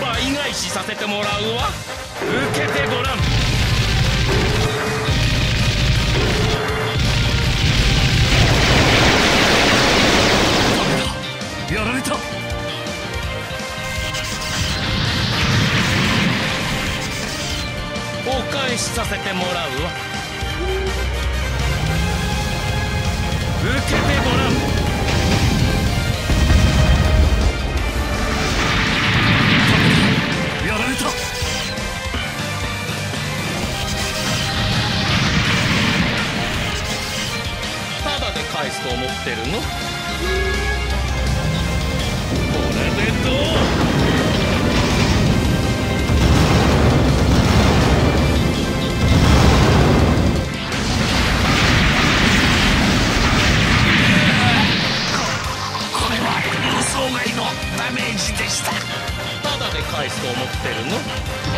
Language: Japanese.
倍返しさせてもらうわ受けてごらん。やられたお返しさせてもらうわ返すと思ってるの？これでどうただで返すと思ってるの？